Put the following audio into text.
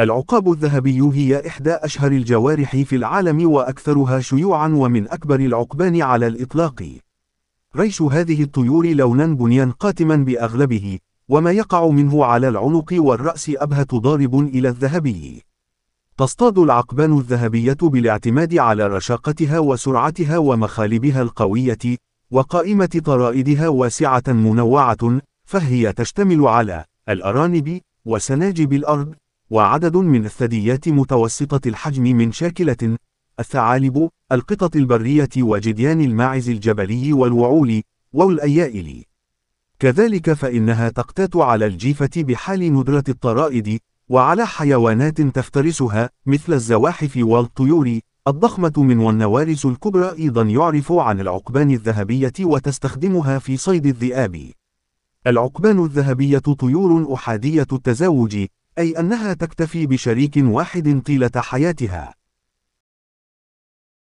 العقاب الذهبي هي إحدى أشهر الجوارح في العالم وأكثرها شيوعا ومن أكبر العقبان على الإطلاق. ريش هذه الطيور لونا بنيا قاتما بأغلبه، وما يقع منه على العنق والرأس أبهت ضارب إلى الذهبي. تصطاد العقبان الذهبية بالاعتماد على رشاقتها وسرعتها ومخالبها القوية، وقائمة طرائدها واسعة منوعة، فهي تشتمل على الأرانب، وسناجب الأرض، وعدد من الثدييات متوسطة الحجم من شاكلة، الثعالب، القطط البرية وجديان الماعز الجبلي والوعول، والأيائل. كذلك فإنها تقتات على الجيفة بحال ندرة الطرائد، وعلى حيوانات تفترسها مثل الزواحف والطيور الضخمة من والنوارس الكبرى أيضا يعرف عن العقبان الذهبية وتستخدمها في صيد الذئاب. العقبان الذهبية طيور أحادية التزاوج، أي أنها تكتفي بشريك واحد طيلة حياتها.